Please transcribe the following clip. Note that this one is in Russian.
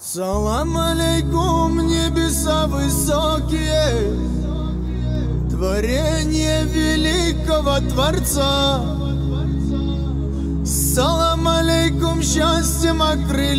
Салам алейкум, небеса высокие, Творение великого Творца. Салам алейкум, счастьем а окрылен.